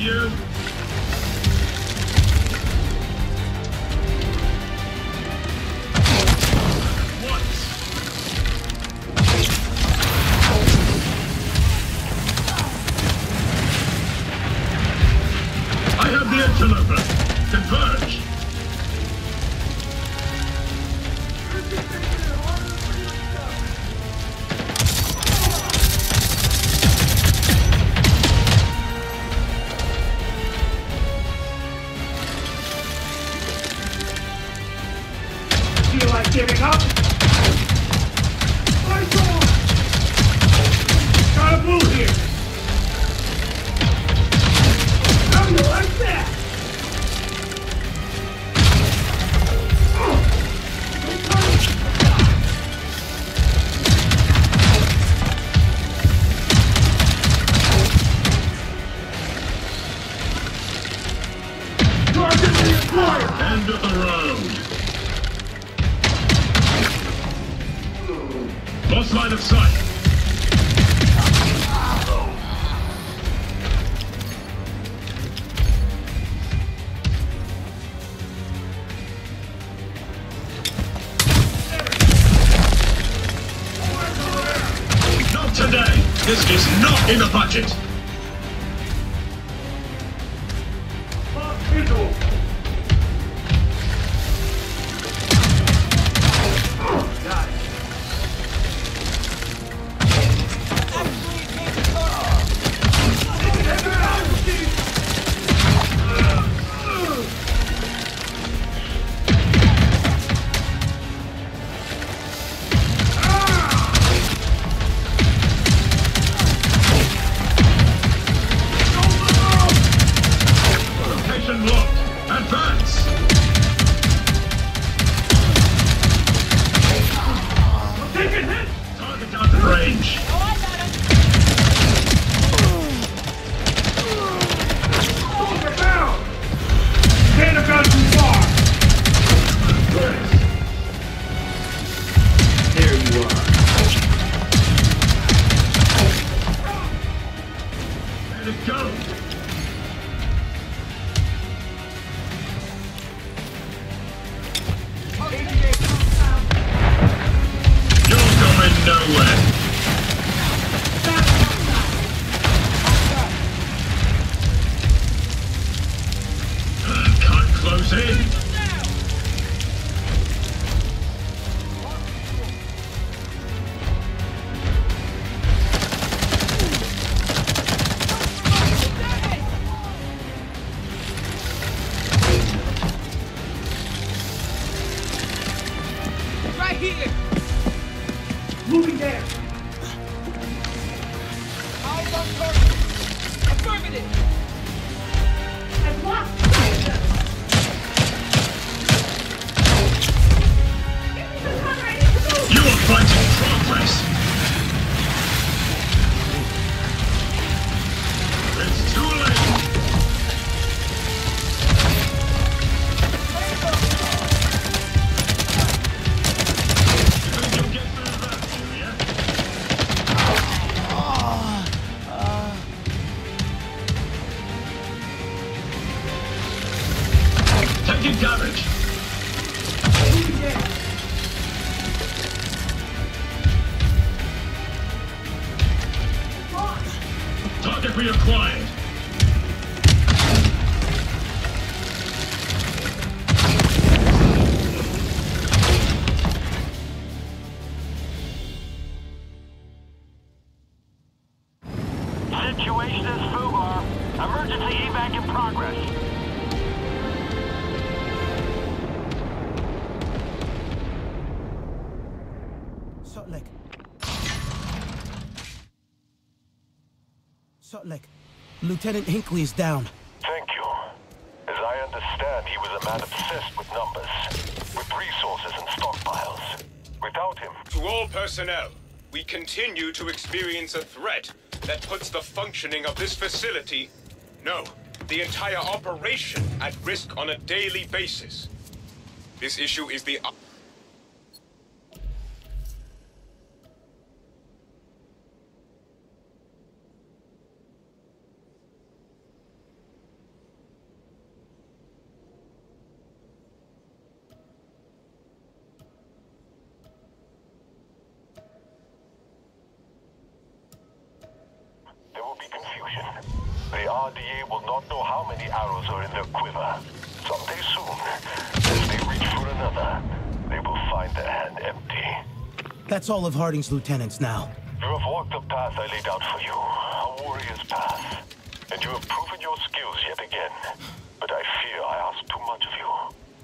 you! You are. Lieutenant Hinckley is down. Thank you. As I understand, he was a man obsessed with numbers, with resources and stockpiles. Without him, To all personnel, we continue to experience a threat that puts the functioning of this facility, no, the entire operation at risk on a daily basis. This issue is the That's all of Harding's lieutenants now. You have walked the path I laid out for you, a warrior's path. And you have proven your skills yet again. But I fear I ask too much of you.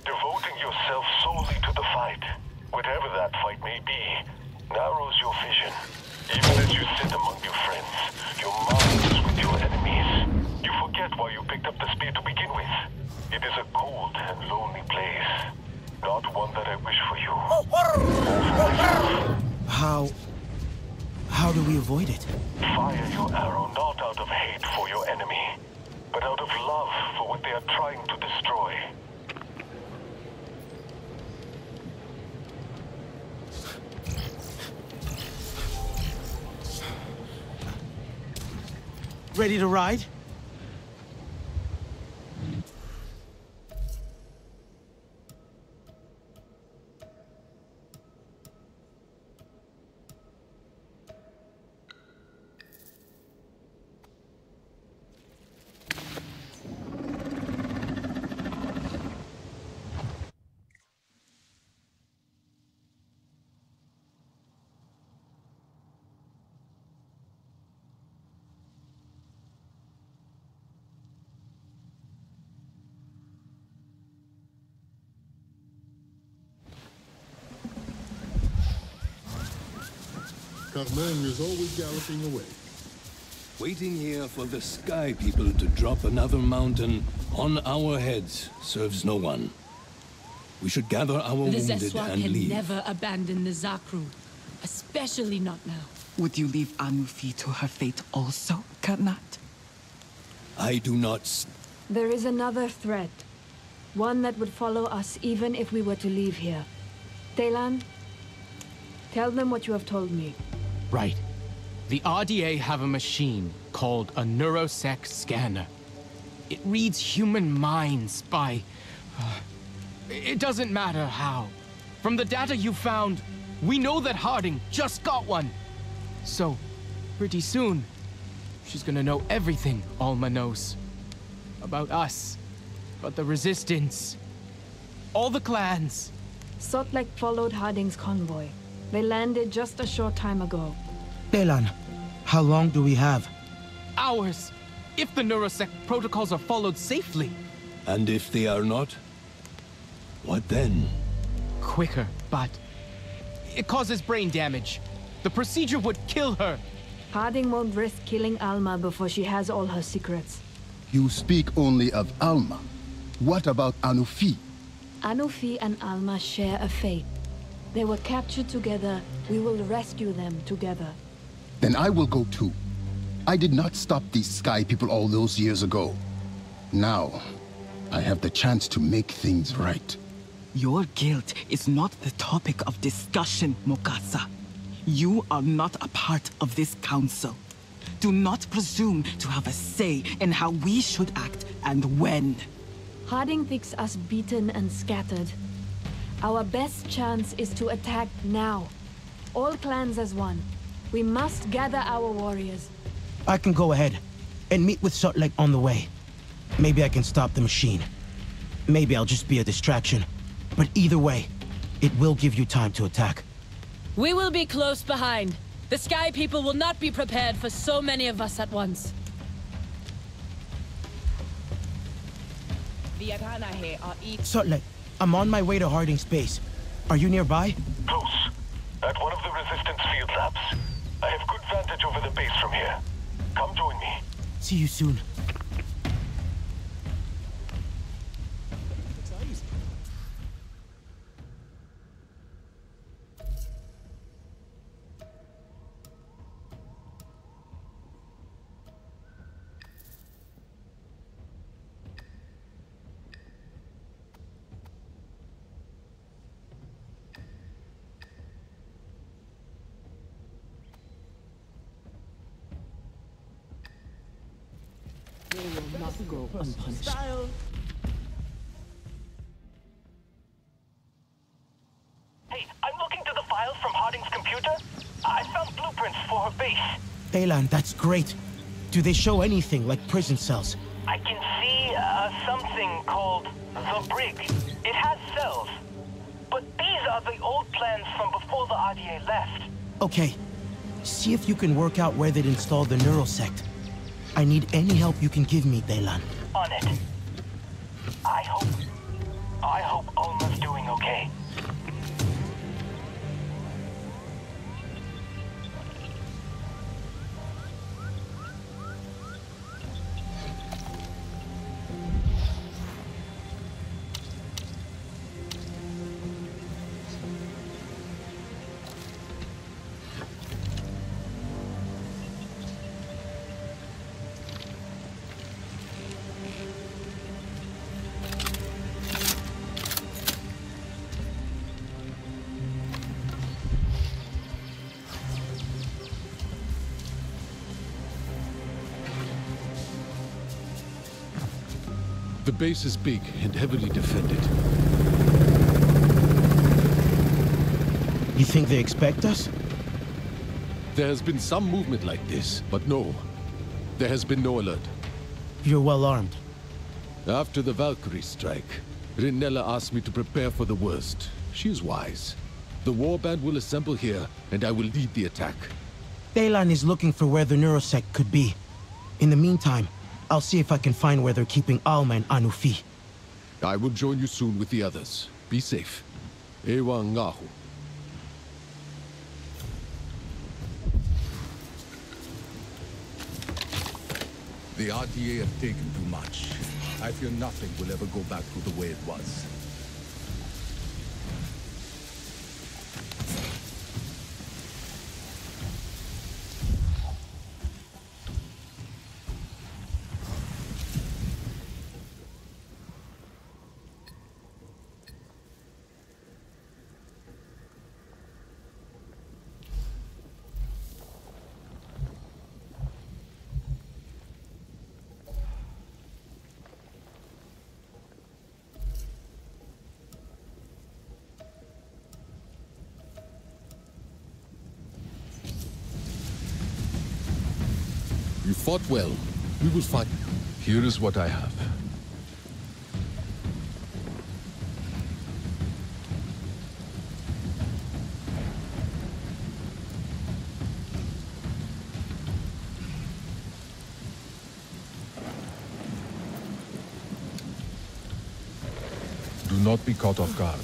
Devoting yourself solely to the fight, whatever that fight may be, narrows your vision. Even as you sit among your friends, your mind is with your enemies. You forget why you picked up the spear to begin with. It is a cold and lonely place. Not one that I wish for you. How... How do we avoid it? Fire your arrow not out of hate for your enemy, but out of love for what they are trying to destroy. Ready to ride? Carmen is always galloping away. Waiting here for the Sky People to drop another mountain on our heads serves no one. We should gather our The wounded Zeswa and can leave. never abandon the Zakru. Especially not now. Would you leave Anufi to her fate also, Karnat? I do not There is another threat. One that would follow us even if we were to leave here. Telan, tell them what you have told me. Right. The RDA have a machine called a neurosec scanner. It reads human minds by... uh, it doesn't matter how. From the data you found, we know that Harding just got one. So, pretty soon, she's gonna know everything Alma knows. About us, about the Resistance, all the clans. Sotlek followed Harding's convoy. They landed just a short time ago. Delan, how long do we have? Hours, if the neurosec protocols are followed safely. And if they are not? What then? quicker, but it causes brain damage. The procedure would kill her. Harding won't risk killing Alma before she has all her secrets. You speak only of Alma. What about Anufi? Anufi and Alma share a fate. They were captured together. We will rescue them together. Then I will go too. I did not stop these Sky people all those years ago. Now, I have the chance to make things right. Your guilt is not the topic of discussion, Mokasa. You are not a part of this council. Do not presume to have a say in how we should act and when. Harding thinks us beaten and scattered. Our best chance is to attack now. All clans as one. We must gather our warriors. I can go ahead and meet with Sutlek on the way. Maybe I can stop the machine. Maybe I'll just be a distraction. But either way, it will give you time to attack. We will be close behind. The Sky People will not be prepared for so many of us at once. Sutlek, I'm on my way to Harding's base. Are you nearby? Close. At one of the Resistance field labs. I have good vantage over the base from here. Come join me. See you soon. Not go unpunished. Hey, I'm looking through the files from Harding's computer. I found blueprints for her base. Thaylan, that's great. Do they show anything like prison cells? I can see uh, something called the Brig. It has cells. But these are the old plans from before the RDA left. Okay. See if you can work out where they'd installed the Neurosec. I need any help you can give me, Thaylan. Base is big and heavily defended. You think they expect us? There has been some movement like this, but no. There has been no alert. You're well armed. After the Valkyrie strike, Rinella asked me to prepare for the worst. She is wise. The warband will assemble here, and I will lead the attack. Thaylan is looking for where the Neurosec could be. In the meantime, I'll see if I can find where they're keeping Alma and Anufi. I will join you soon with the others. Be safe. Eywa Ngahu. The RDA have taken too much. I fear nothing will ever go back to the way it was. Fought well. We will fight. Here is what I have. Do not be caught off guard.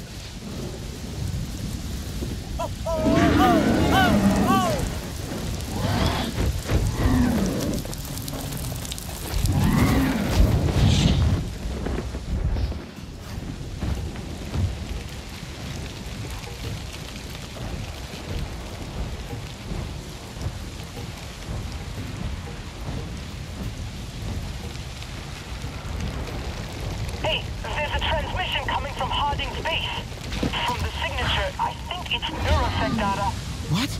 Hey, there's a transmission coming from Harding's base. From the signature, I think it's Neurosec data. What?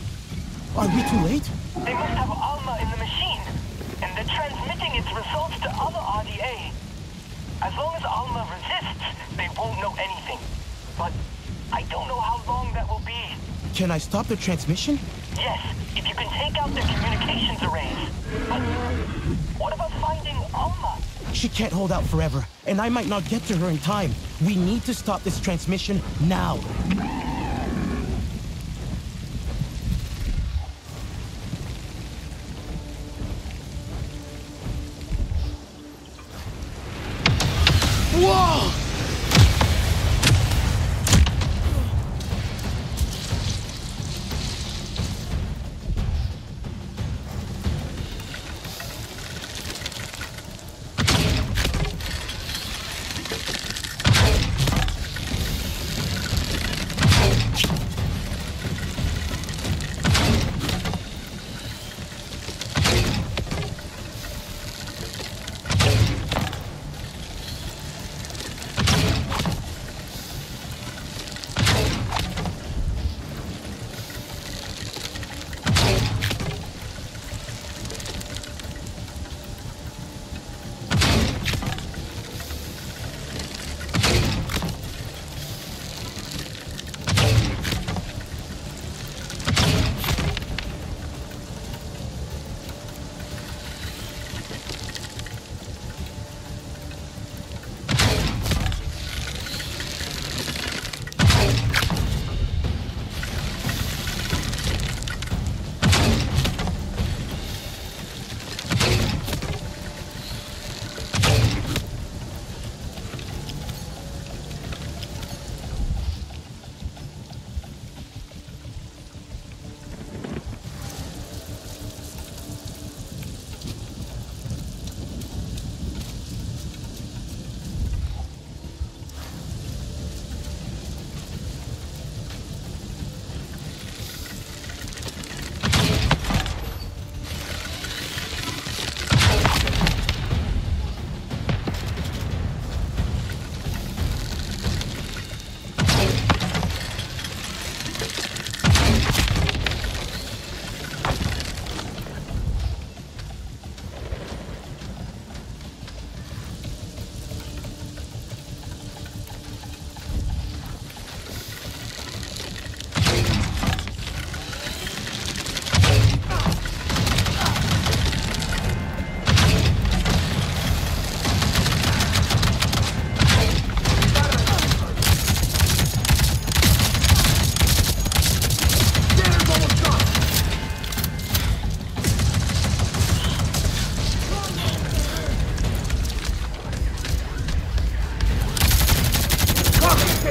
Are we too late? They must have Alma in the machine, and they're transmitting its results to other RDA. As long as Alma but I don't know how long that will be. Can I stop their transmission? Yes, if you can take out their communications arrays. But what about finding Alma? She can't hold out forever, and I might not get to her in time. We need to stop this transmission now.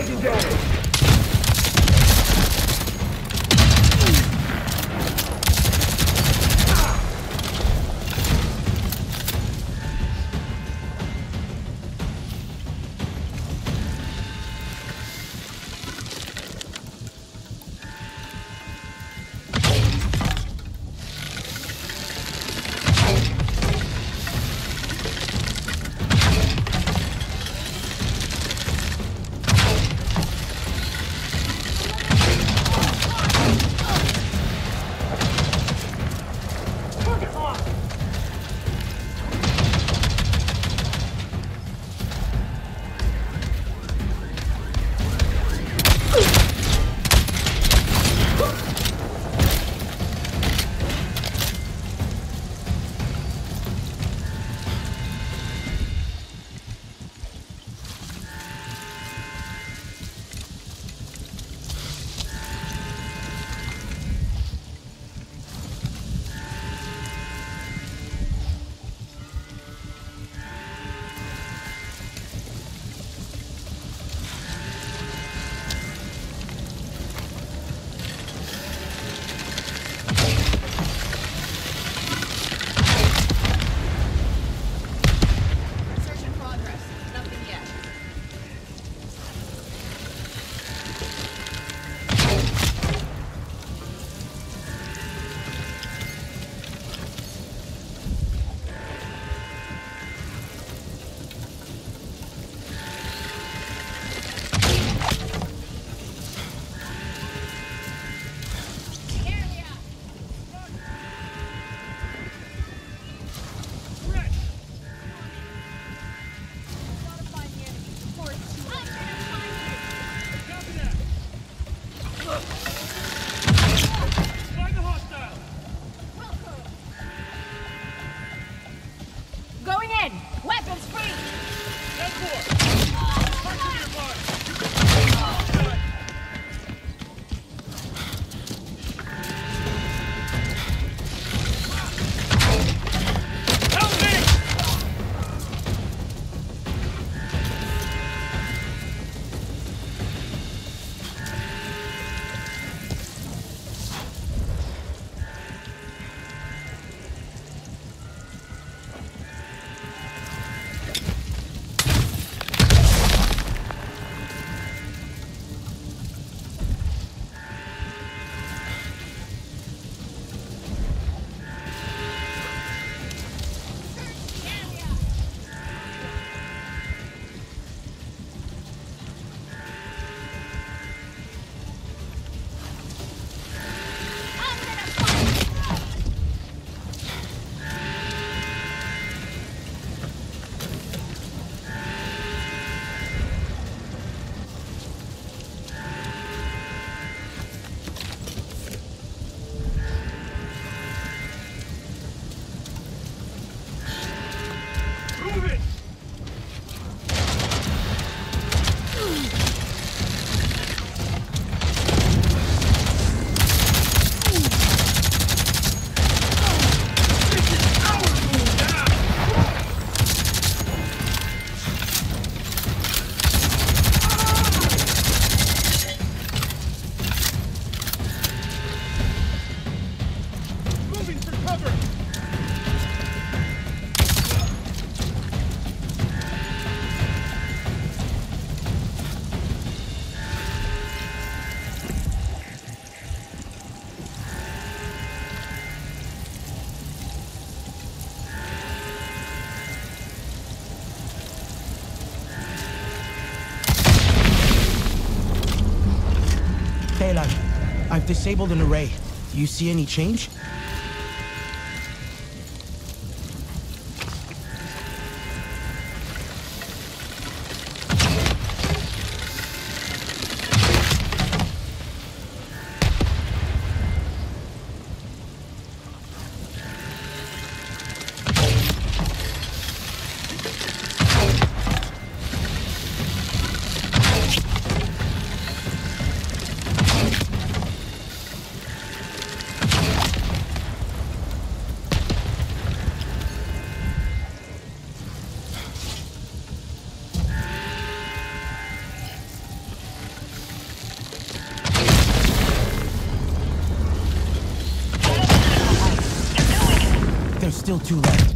taking damage. disabled an array. Do you see any change? too late.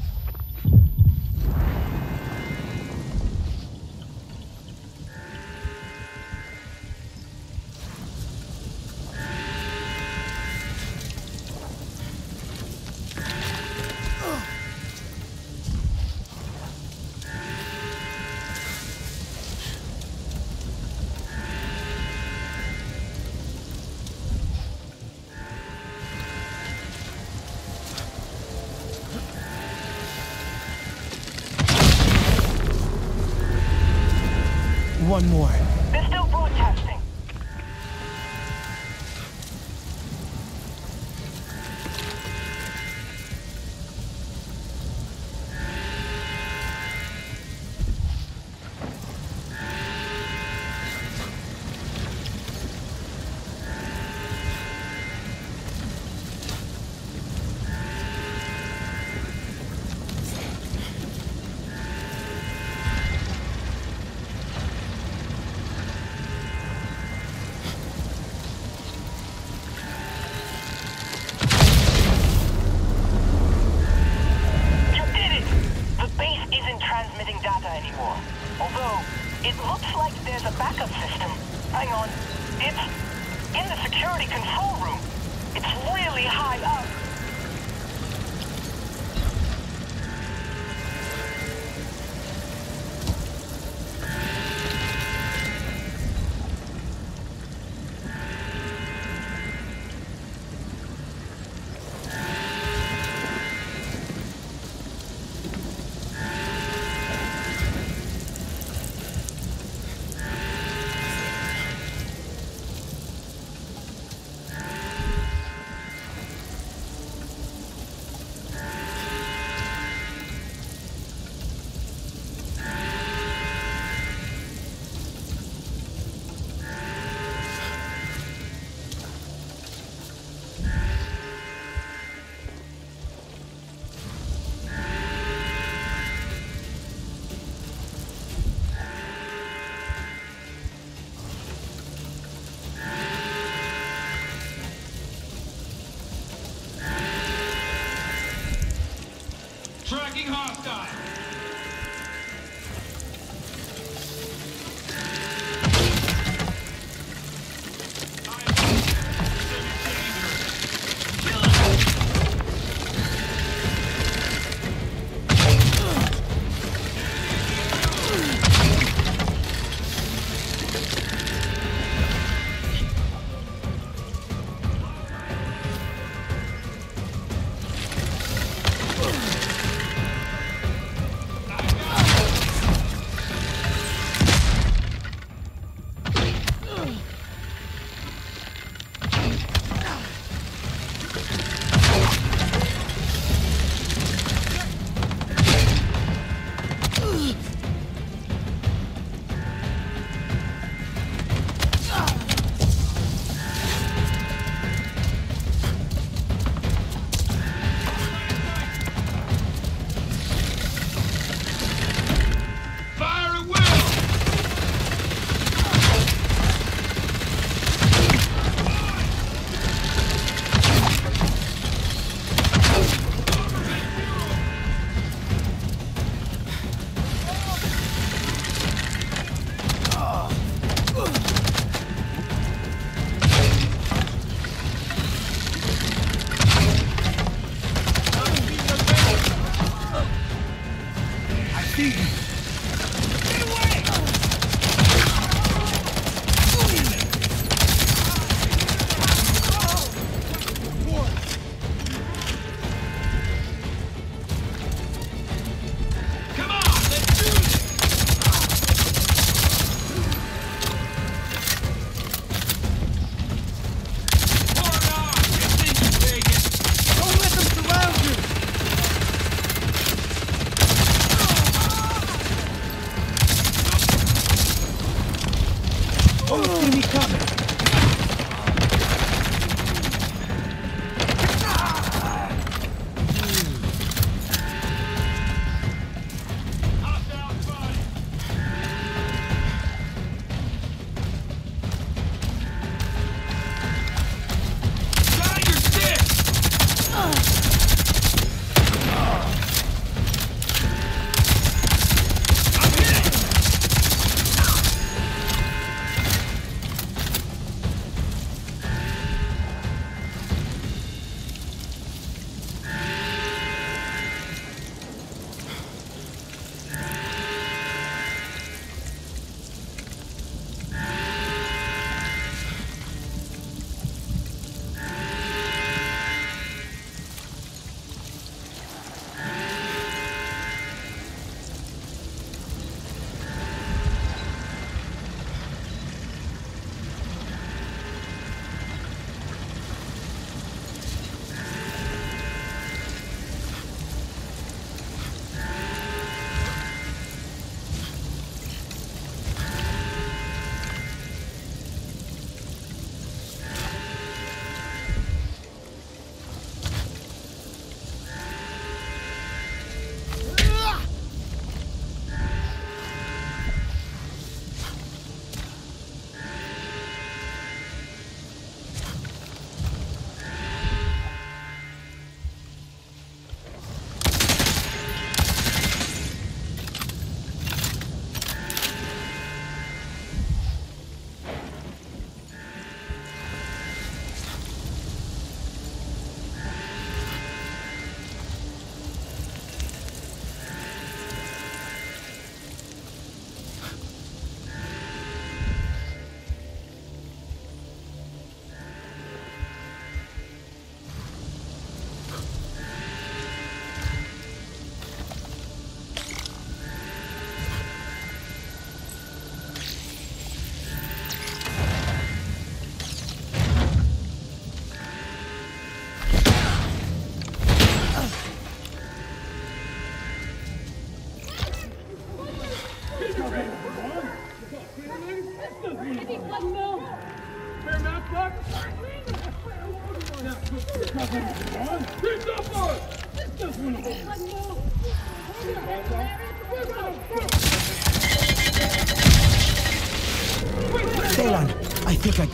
Coming!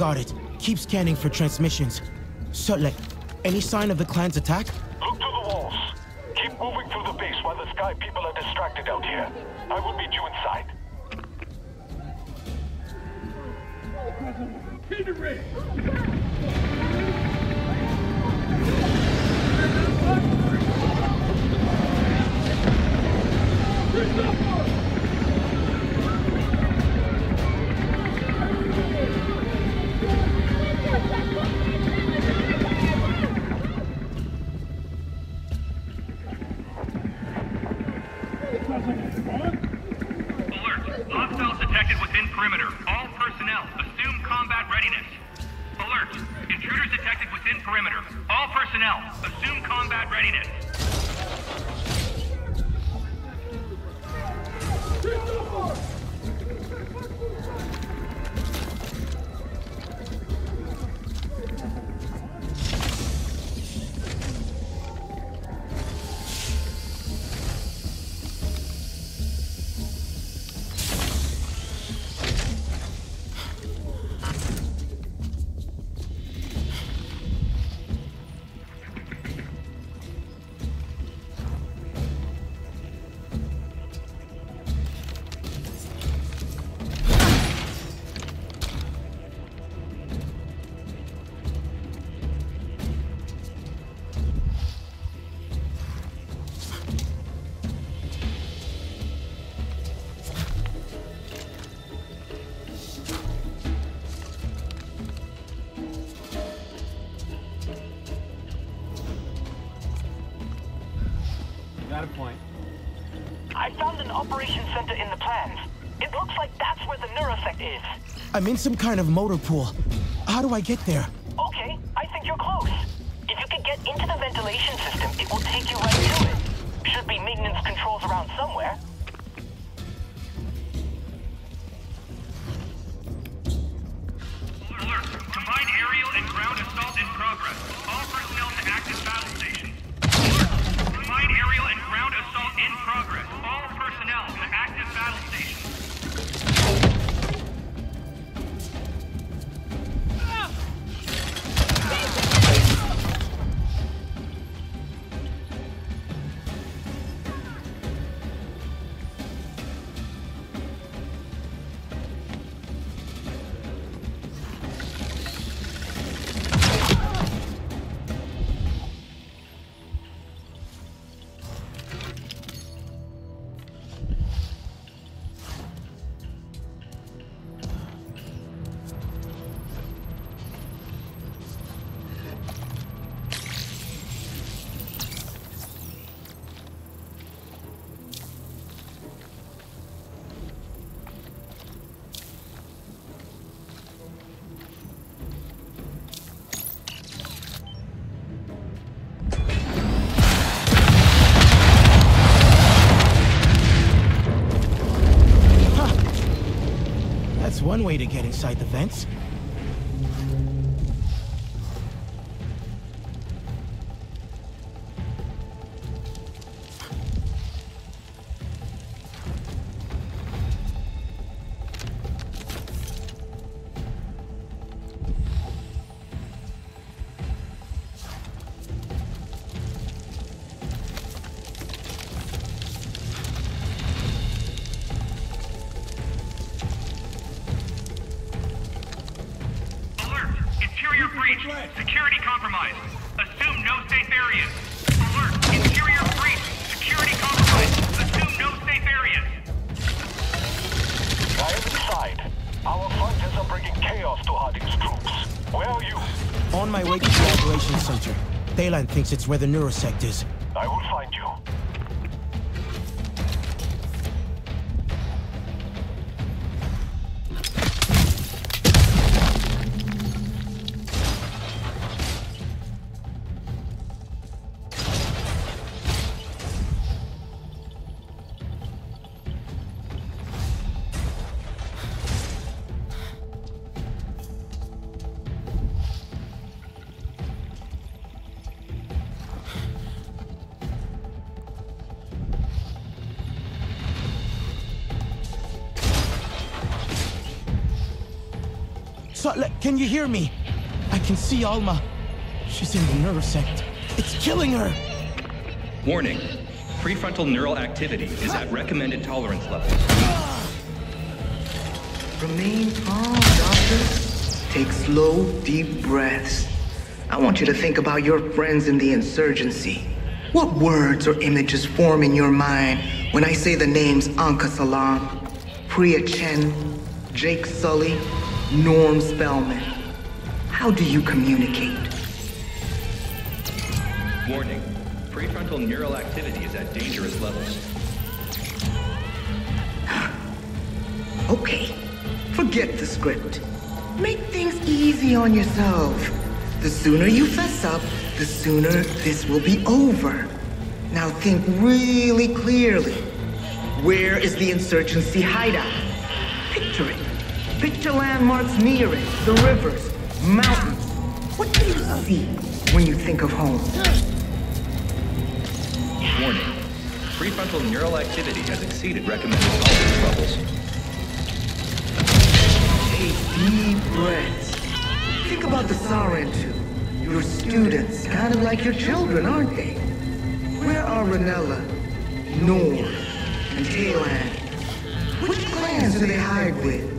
Got it. Keep scanning for transmissions. Sutlek, any sign of the clan's attack? Look to the walls. Keep moving through the base while the Sky people are distracted out here. I will meet you inside. Alert! It looks like that's where the Neurosec is. I'm in some kind of motor pool. How do I get there? Okay, I think you're close. If you could get into the ventilation system, it will take you right to it. Should be maintenance controls around somewhere. aerial and ground assault in progress. All personnel to active battle stations. Combined aerial and ground assault in progress. All personnel to active battle stations. Way to get inside the vents. It's where the Neurosec is. I will find you. Can you hear me? I can see Alma. She's in the Neurosec. It's killing her! Warning. Prefrontal neural activity is at recommended tolerance levels. Remain calm, Doctor. Take slow, deep breaths. I want you to think about your friends in the insurgency. What words or images form in your mind when I say the names Anka Salam, Priya Chen, Jake Sully, Norm Spellman? How do you communicate? Warning. Prefrontal neural activity is at dangerous levels. Okay, forget the script. Make things easy on yourself. The sooner you fess up, the sooner this will be over. Now think really clearly. Where is the insurgency hideout? Picture landmarks near it, the rivers, mountains. What do you see when you think of home? Warning. Prefrontal neural activity has exceeded recommended tolerance levels. Take deep breaths. Think about the Sarentu. Your students, kind of like your children, aren't they? Where are Ranella, Nor, and Talan? Which clans do they hide with?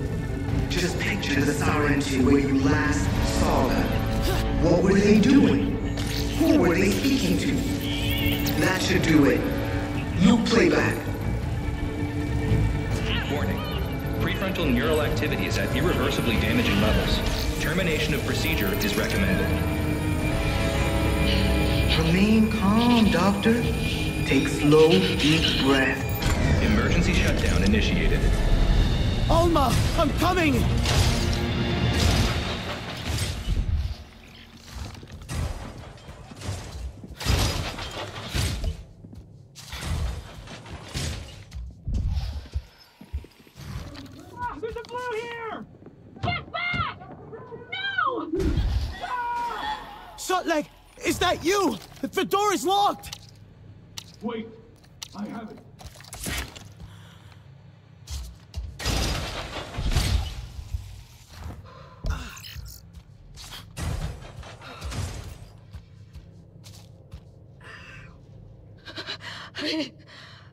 Just picture the Sarentu where you last saw them. What were they doing? Who were they speaking to? That should do it. You play back. Warning. Prefrontal neural activity is at irreversibly damaging levels. Termination of procedure is recommended. Remain calm, Doctor. Take slow, deep breath. Emergency shutdown initiated. Alma, I'm coming! The door is locked! Wait, I have it.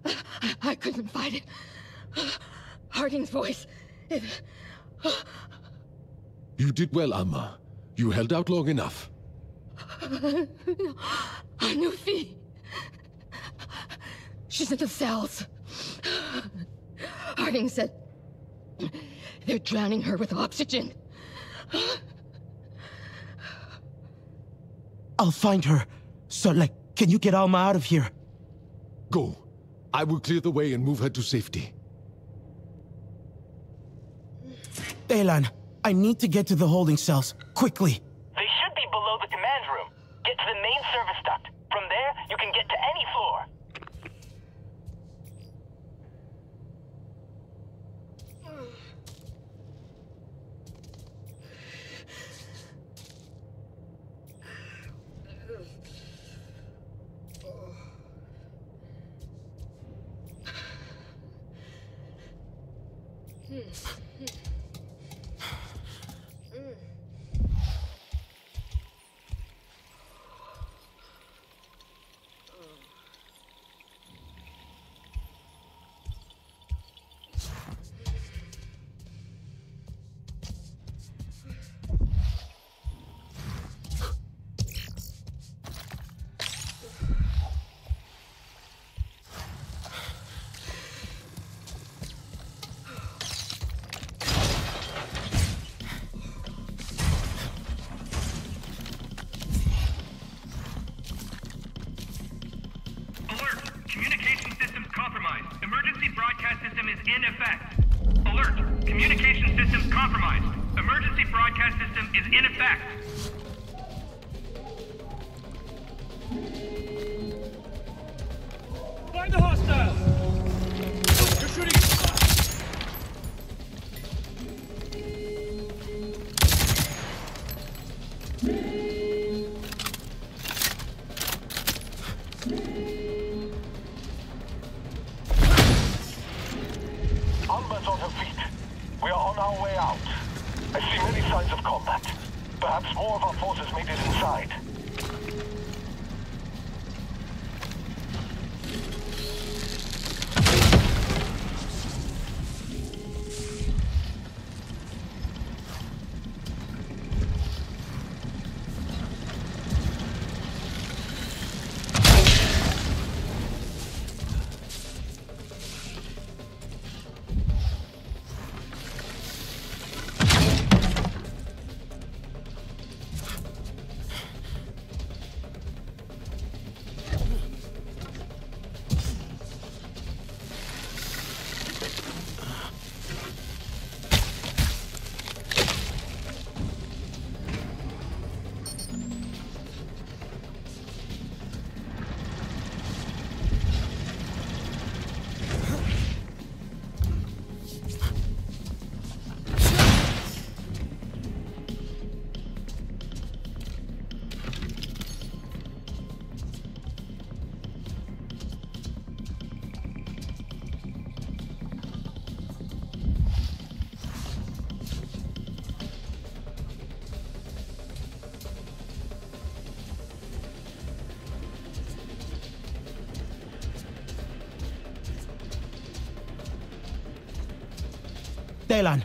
I, I couldn't fight it. Harding's voice. It, You did well, Alma. You held out long enough. Anufi. She's in the cells. Harding said they're drowning her with oxygen. I'll find her. Sotleg, can you get Alma out of here? Go. I will clear the way and move her to safety. Delan, I need to get to the holding cells. Quickly. They should be below the command room. Get to the main service duct. From there, you can get to any floor.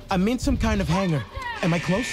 I'm in some kind of hangar. Am I close?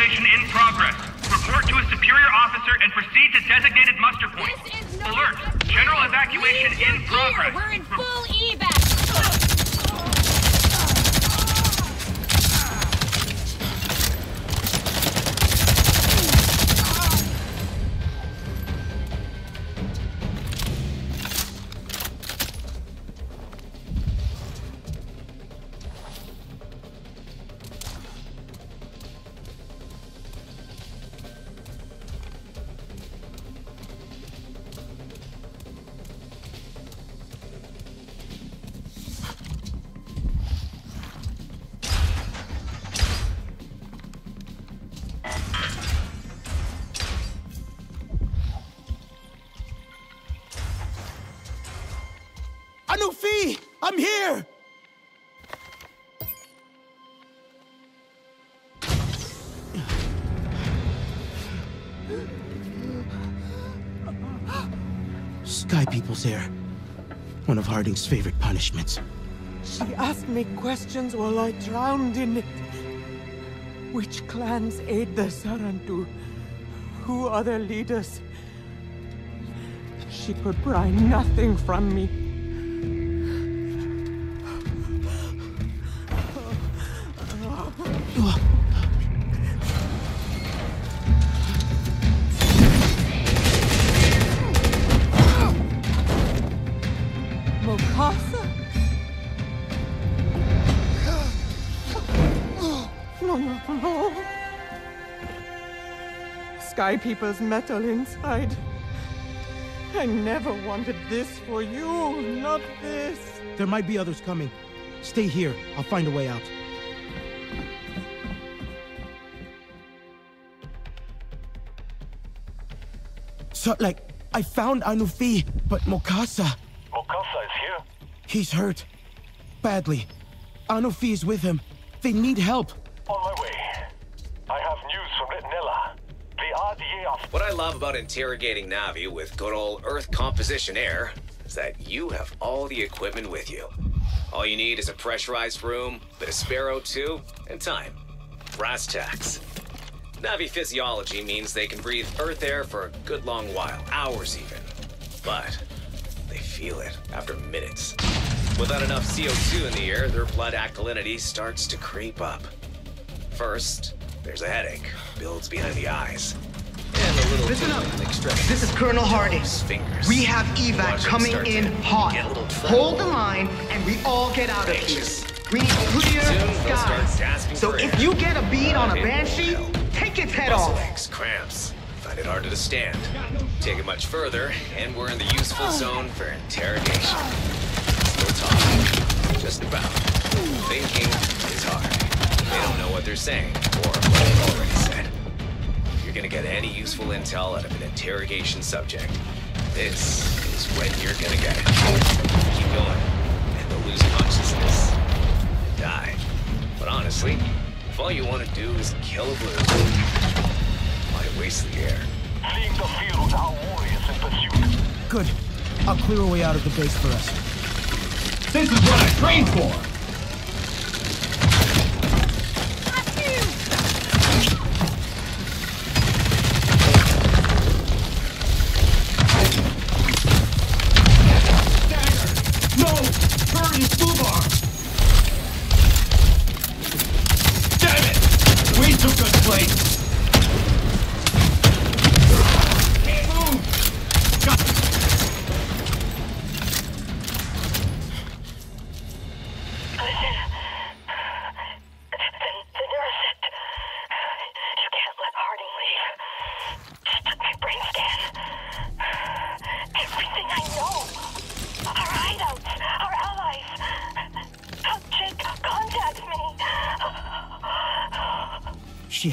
Evacuation in progress. Report to a superior officer and proceed to designated muster point. Alert! General evacuation in progress. We're in full I'm here! Sky People's Air. One of Harding's favorite punishments. She asked me questions while I drowned in it. Which clans aid the Sarentu? Who are their leaders? She could pry nothing from me. Sky People's metal inside. I never wanted this for you, not this. There might be others coming. Stay here. I'll find a way out. So, like, I found Anufi, but Mokasa, Mokasa is here? he's hurt. Badly. Anufi is with him. They need help. On my way. I have news from Nella. The RDA are What I love about interrogating Na'vi with good old Earth composition air is that you have all the equipment with you. All you need is a pressurized room, bit of spare O2, and time. Brass tacks. Na'vi physiology means they can breathe Earth air for a good long while, hours even. But they feel it after minutes. Without enough CO2 in the air, their blood alkalinity starts to creep up. First, there's a headache, builds behind the eyes. And a little Listen up. This is Colonel Harding. Fingers. We have evac coming in hot. get a little tremble. Hold the line, and we all get out of here. We need clear Soon they'll start skies. So if you get a bead on a banshee, take its head off. aches, cramps. Find it harder to stand. Take it much further, and we're in the useful zone for interrogation. Still talking. Just about. Thinking is hard. They don't know what they're saying, or what they've already said. If you're gonna get any useful intel out of an interrogation subject, this is when you're gonna get it. Keep going, and they'll lose consciousness. And die. But honestly, if all you want to do is kill a blue, why waste the air? fleeing the field. Our warriors in pursuit. Good. I'll clear a way out of the base for us. This is what I trained for!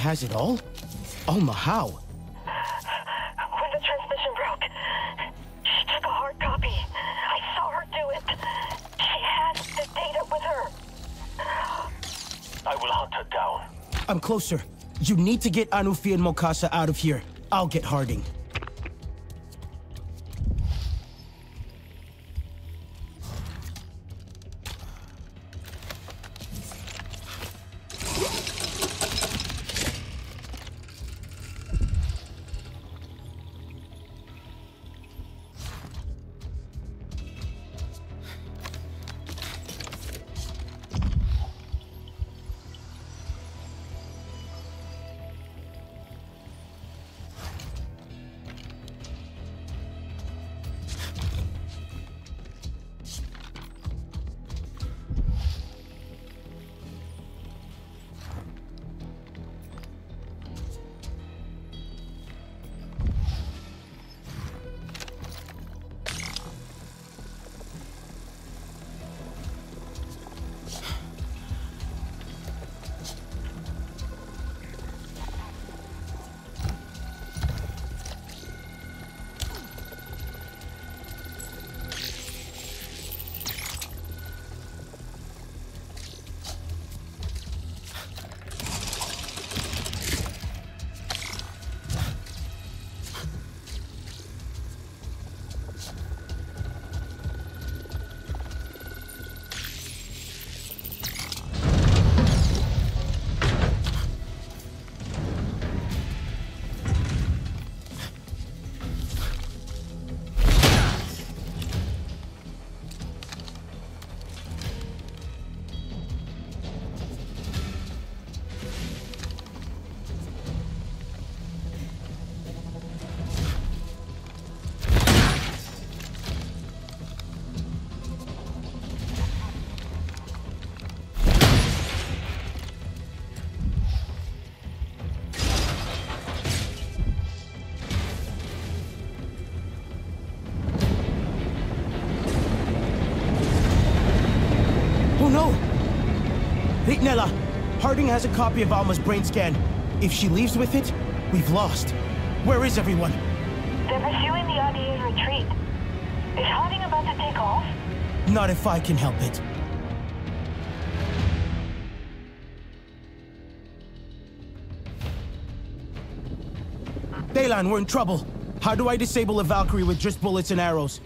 Has it all? Oh, Alma, how? When the transmission broke, she took a hard copy. I saw her do it. She has the data with her. I will hunt her down. I'm closer. You need to get Anufi and Mokasa out of here. I'll get Harding. Harding has a copy of Alma's brain scan. If she leaves with it, we've lost. Where is everyone? They're pursuing the RDA's retreat. Is Harding about to take off? Not if I can help it. Daylan, we're in trouble. How do I disable a Valkyrie with just bullets and arrows?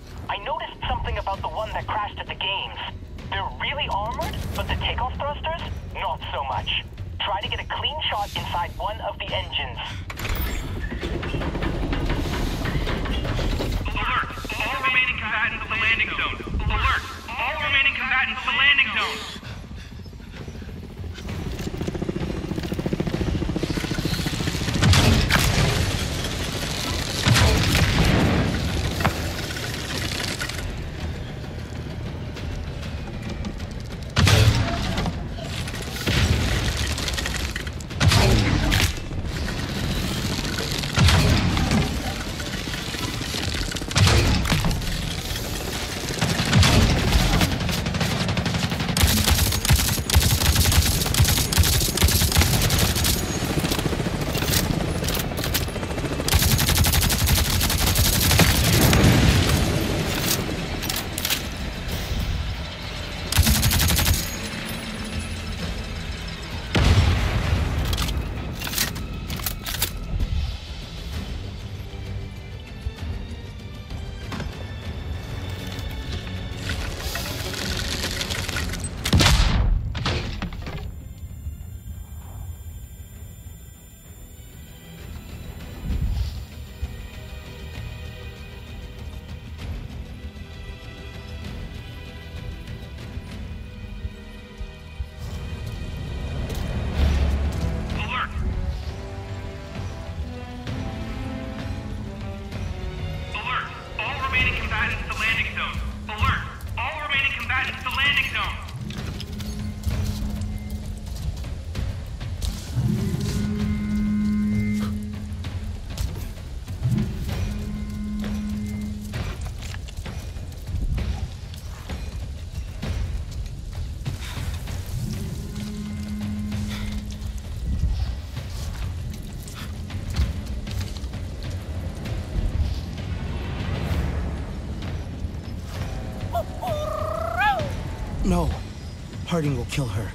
Harding will kill her.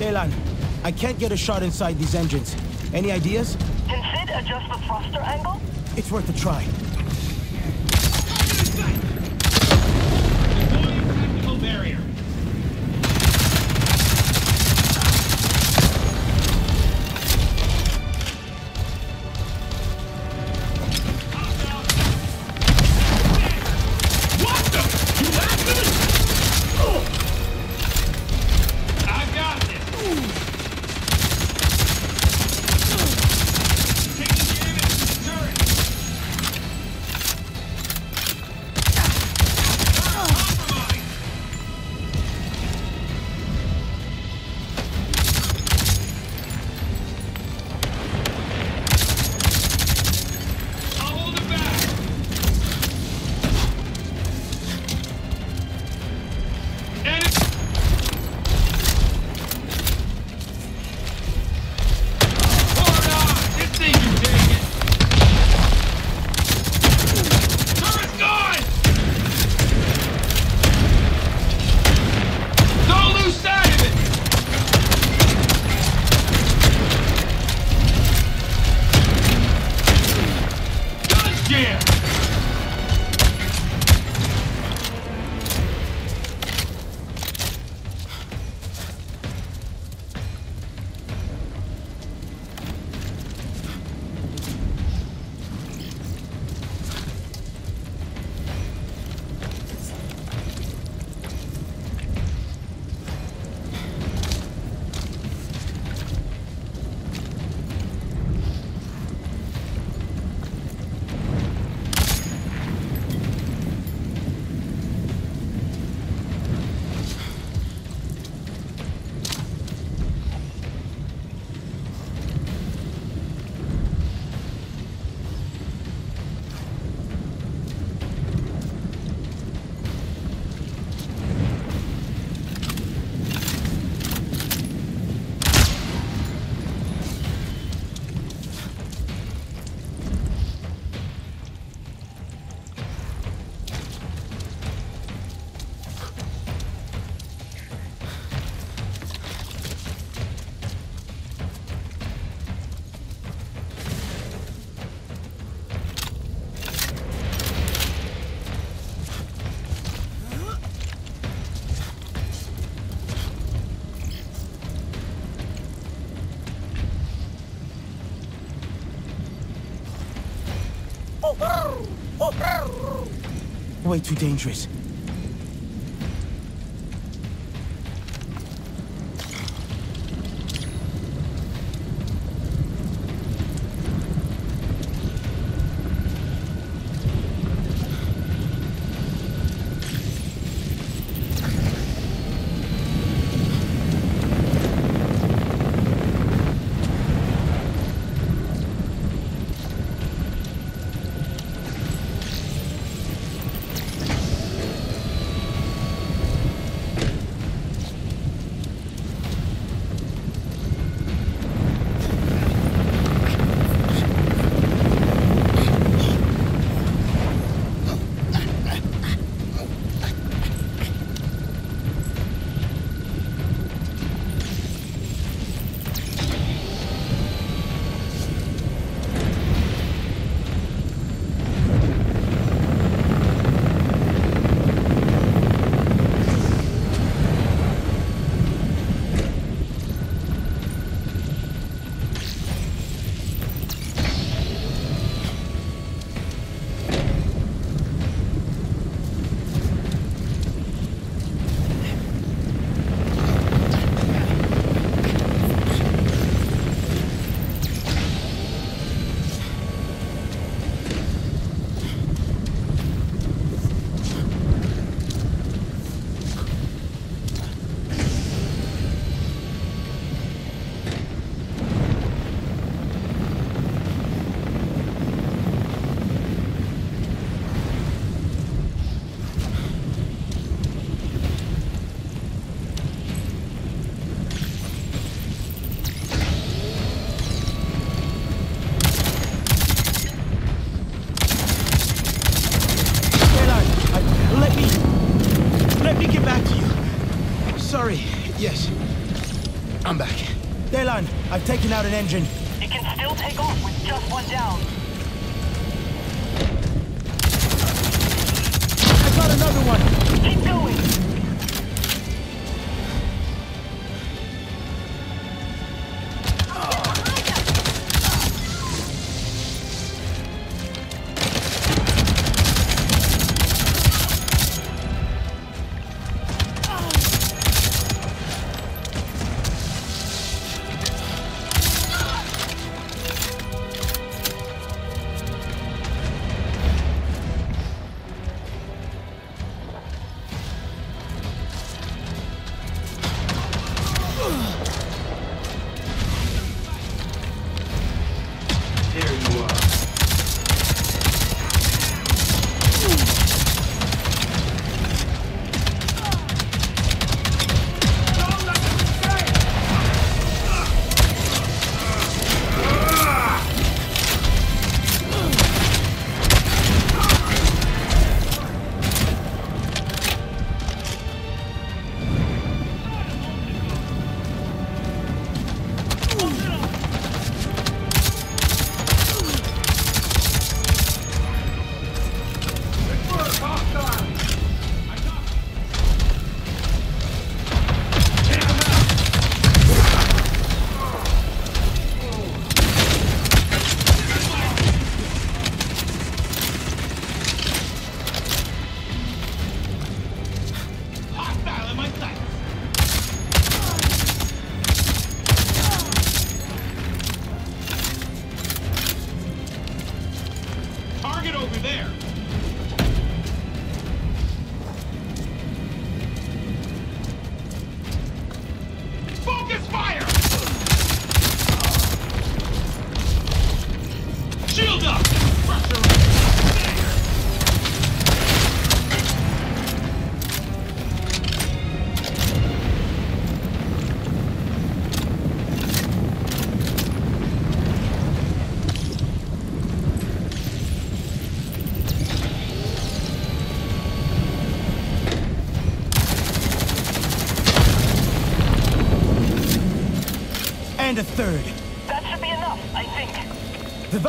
Daylan, I can't get a shot inside these engines. Any ideas? Can Sid adjust the thruster angle? It's worth a try. Way too dangerous. Out an engine. It can still take off with just one down.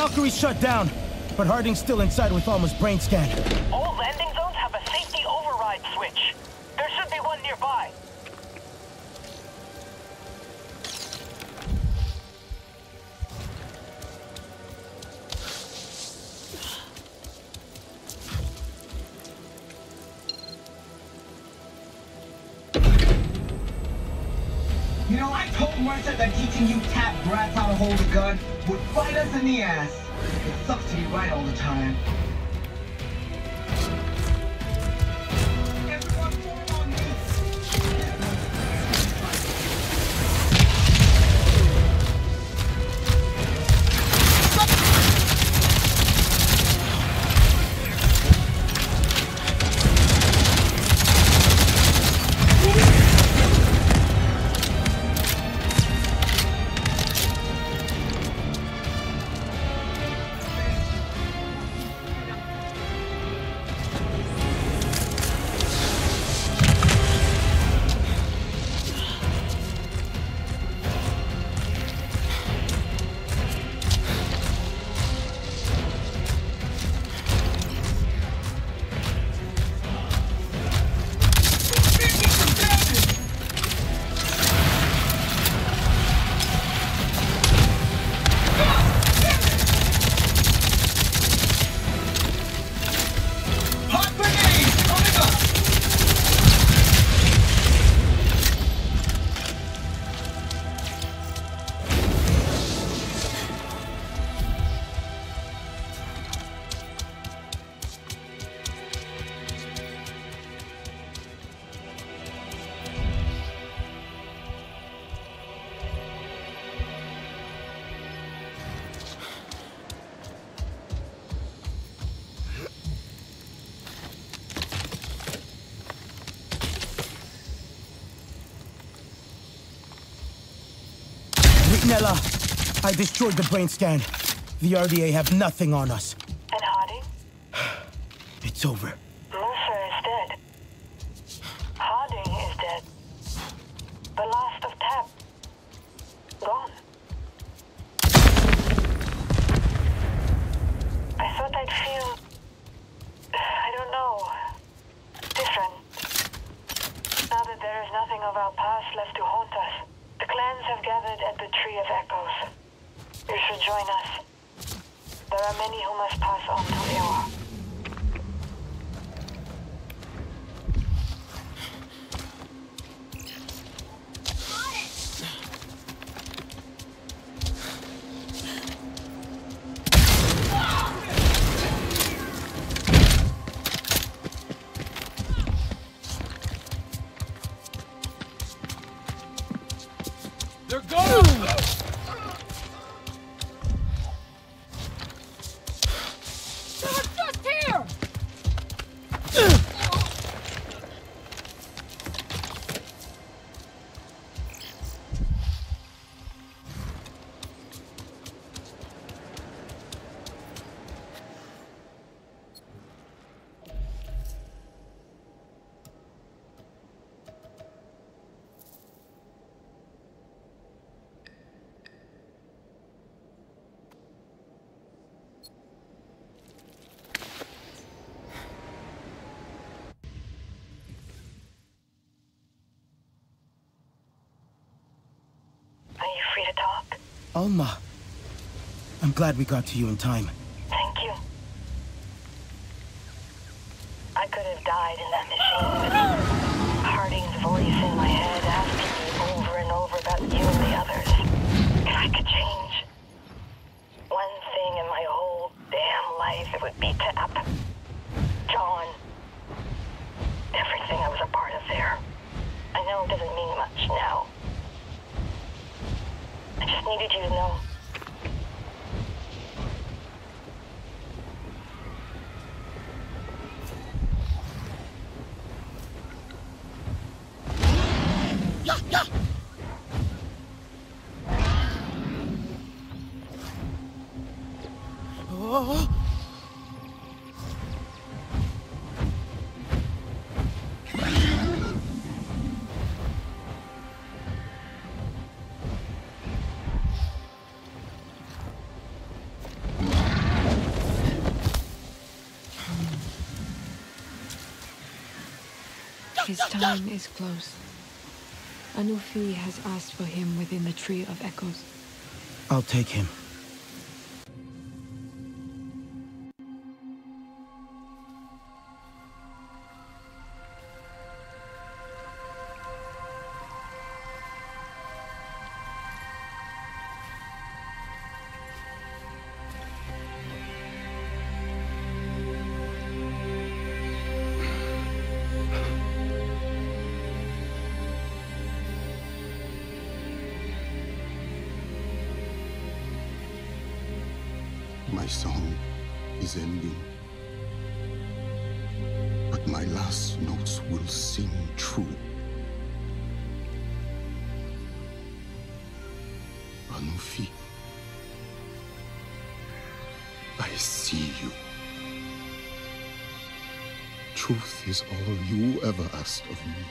Valkyrie's shut down, but Harding's still inside with Alma's brain scan. All landing zones have a safety override switch. There should be one nearby. You know, I told Mercer that teaching you tap brats how to hold a gun in the ass. It sucks to be right all the time. Nela, I destroyed the brain scan. The RDA have nothing on us. And Harding? It's over. Alma. I'm glad we got to you in time. Thank you. I could have died in that machine, Harding's voice in my head asking me over and over about you and the others. If I could change one thing in my whole damn life, it would be Tap. John. Everything I was a part of there. I know it doesn't mean much now. I just needed you to know. His time is close. Anufi has asked for him within the Tree of Echoes. I'll take him. You ever asked of me.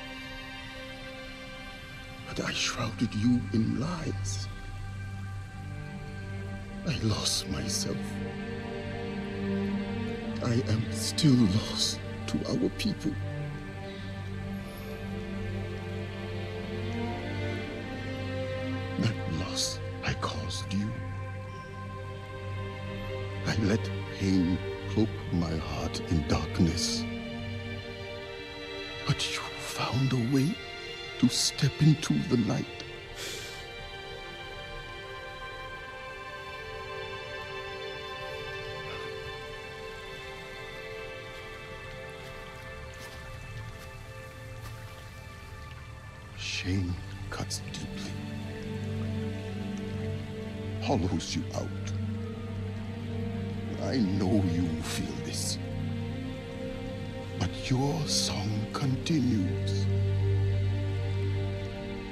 But I shrouded you in lies. I lost myself. I am still lost to our people. Step into the light. Shame cuts deeply, hollows you out. I know you feel this. But your song continues.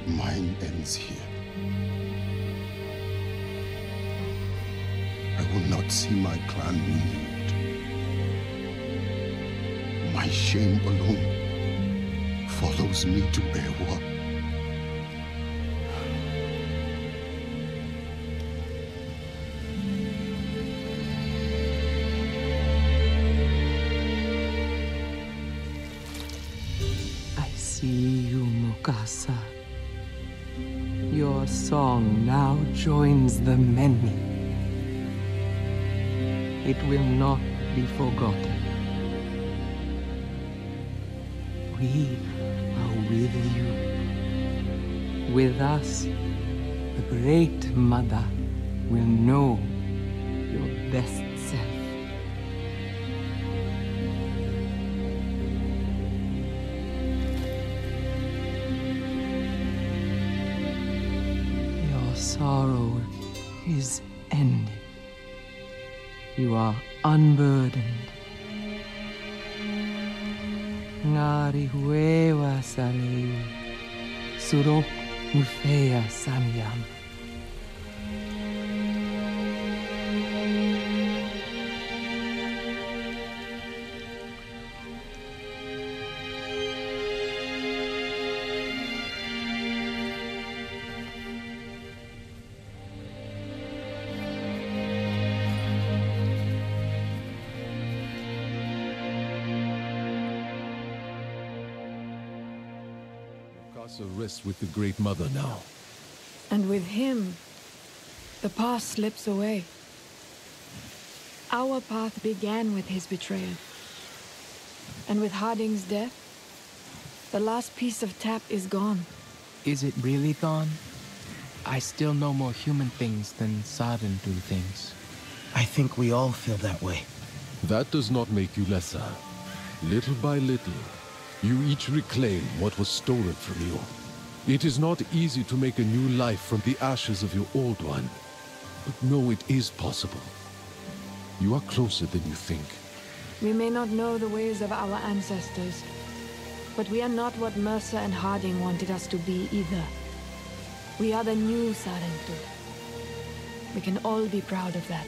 Mine ends here. I will not see my clan renewed. My shame alone follows me to Eywa. It will not be forgotten. We are with you. With us, the Great Mother will know Casa rests with the Great Mother now. And with him, the past slips away. Our path began with his betrayal. And with Harding's death, the last piece of tap is gone. Is it really gone? I still know more human things than Sarentu things. I think we all feel that way. That does not make you lesser. Little by little, you each reclaim what was stolen from you. It is not easy to make a new life from the ashes of your old one. But know it is possible. You are closer than you think. We may not know the ways of our ancestors, but we are not what Mercer and Harding wanted us to be either. We are the new Sarentu. We can all be proud of that.